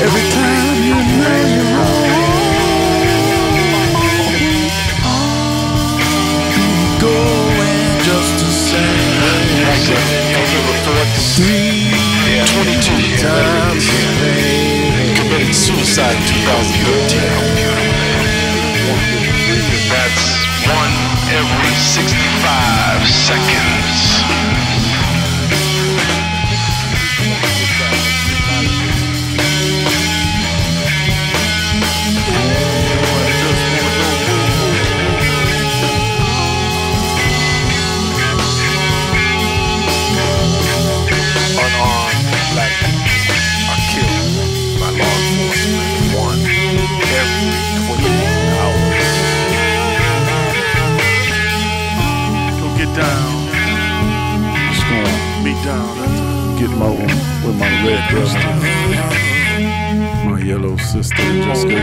every time you know you're wrong, going just the same. That's it. November 4th. Three Yeah, 22 times. Committed suicide in 2013. That's one every 65 seconds. Down. Just gonna Be down. Get my with my red brother, my yellow sister. Just go.